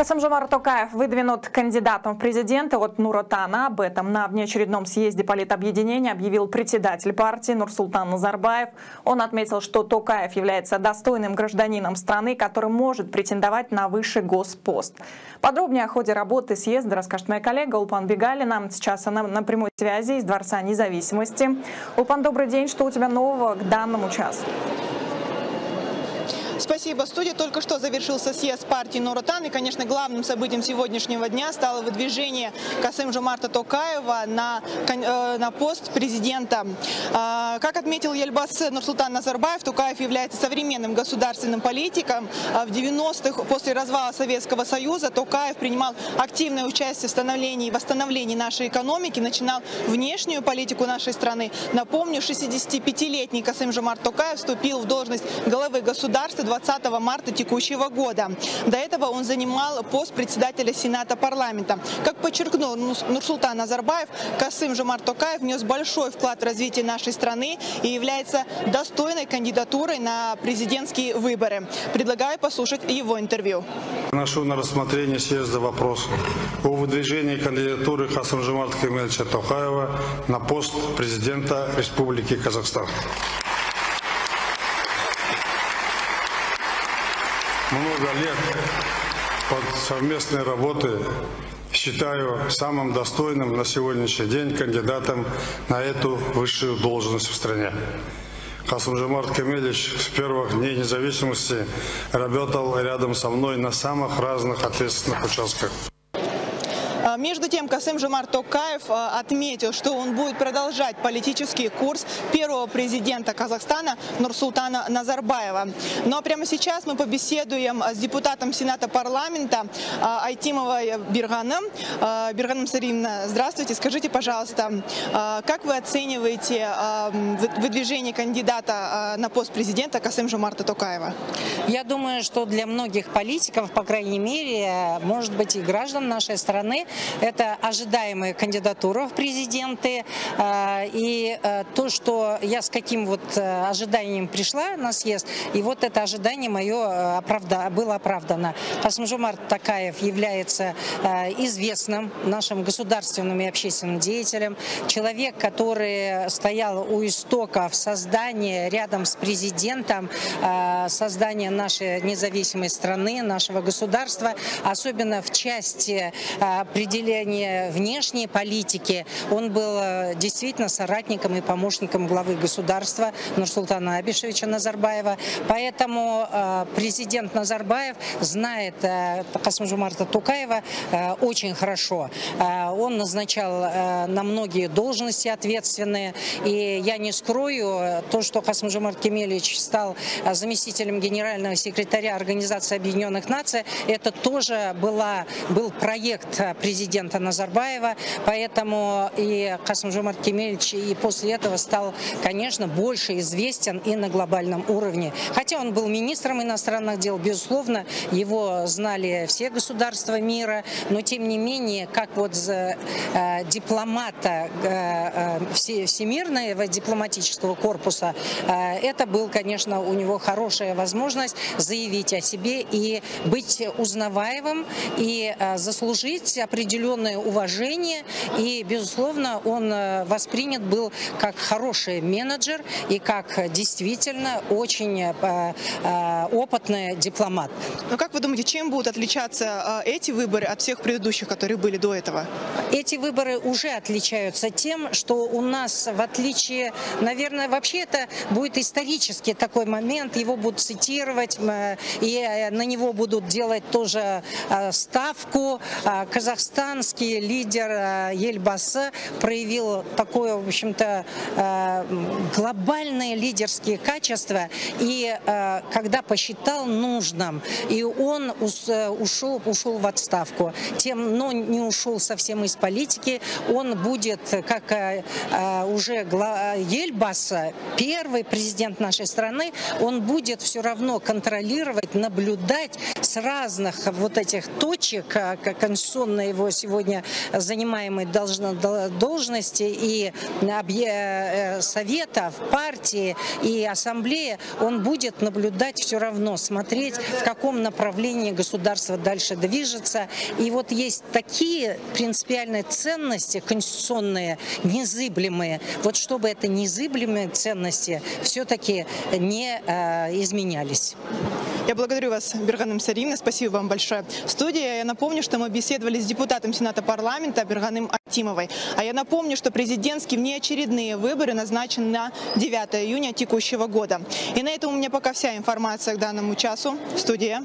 Касымжомар Токаев выдвинут кандидатом в президенты от Нуротана. Об этом на внеочередном съезде политобъединения объявил председатель партии Нурсултан Назарбаев. Он отметил, что Токаев является достойным гражданином страны, который может претендовать на высший госпост. Подробнее о ходе работы съезда расскажет моя коллега Улпан Бегалина. Сейчас она на прямой связи из Дворца независимости. Улпан, добрый день. Что у тебя нового к данному часу? Спасибо. Студия только что завершился съезд партии Нуротан. И, конечно, главным событием сегодняшнего дня стало выдвижение Касым Жумарта Токаева на, э, на пост президента. А, как отметил Ельбас Нурсултан Назарбаев, Токаев является современным государственным политиком. А в 90-х, после развала Советского Союза, Токаев принимал активное участие в становлении и восстановлении нашей экономики, начинал внешнюю политику нашей страны. Напомню, 65-летний Касым Жумарт Токаев вступил в должность главы государства 20 марта текущего года. До этого он занимал пост председателя Сената парламента. Как подчеркнул Нурсултан Назарбаев, Касым Жумар Токаев внес большой вклад в развитие нашей страны и является достойной кандидатурой на президентские выборы. Предлагаю послушать его интервью. Вношу на рассмотрение съезда вопрос о выдвижении кандидатуры Хасам Жумарта Кемельевича Токаева на пост президента Республики Казахстан. Много лет под совместной работы считаю самым достойным на сегодняшний день кандидатом на эту высшую должность в стране. Касымжамарт Камилевич с первых дней независимости работал рядом со мной на самых разных ответственных участках. А, между тем, Касым Жумар Токаев а, отметил, что он будет продолжать политический курс первого президента Казахстана Нурсултана Назарбаева. Ну а прямо сейчас мы побеседуем с депутатом Сената парламента Айтимовой Бирганом. Бирганом Саримна, здравствуйте. Скажите, пожалуйста, как вы оцениваете выдвижение кандидата на пост президента Касым Жумарта Токаева? Я думаю, что для многих политиков, по крайней мере, может быть и граждан нашей страны, это ожидаемая кандидатура в президенты. А, и э, то, что я с каким вот э, ожиданием пришла на съезд, и вот это ожидание мое э, было оправдано. Касымжумар Такаев является известным нашим государственным и общественным деятелем, человек, который стоял у истоков создания рядом с президентом, создания нашей независимой страны, нашего государства, особенно в части определения внешней политики. Он был э, действительно соратником и помощником главы государства Нурсултана Абишевича Назарбаева. Поэтому э, президент Назарбаев знает э, Касымжумарта Тукаева очень хорошо. Он назначал на многие должности ответственные. И я не скрою, то, что Касымжумар Кемельевич стал заместителем генерального секретаря Организации Объединенных Наций, это тоже была, был проект президента Назарбаева, поэтому и Касым Жумар Кемельевич и после этого стал, конечно, больше известен и на глобальном уровне. Хотя он был министром иностранных дел, безусловно, его знали все государства мира, но тем не менее, как вот за э, дипломата э, э, всемирного дипломатического корпуса, э, это был, конечно, у него хорошая возможность заявить о себе и быть узнаваемым и э, заслужить определенное уважение. И, безусловно, он э, воспринят был как хороший менеджер и как действительно очень э, э, опытный дипломат. Но как вы думаете, чем будут отличаться эти выборы от всех предыдущих, которые были до этого? Эти выборы уже отличаются тем, что у нас, в отличие, наверное, вообще это будет исторический такой момент, его будут цитировать, и на него будут делать тоже ставку. Казахстанский лидер Ельбасы проявил такое, в общем-то, глобальные лидерские качества, и когда посчитал нужным, и он ушел, ушел в отставку, тем, но не ушел совсем из политики, он будет, как э, э, уже Ельбаса, первый президент нашей страны, он будет все равно контролировать, наблюдать с разных вот этих точек э, конституционной его сегодня занимаемой должности и э, совета в партии и ассамблее, он будет наблюдать все равно, смотреть, в каком направлении государство дальше движется. И вот есть такие принципиальные ценности конституционные, незыблемые. Вот чтобы это незыблемые ценности все-таки не э, изменялись. Я благодарю вас, Берганым Сарина, спасибо вам большое. Студия, я напомню, что мы беседовали с депутатом Сената парламента Берганым Атимовой. А я напомню, что президентские внеочередные выборы назначены на 9 июня текущего года. И на этом у меня пока вся информация к данному часу. Студия.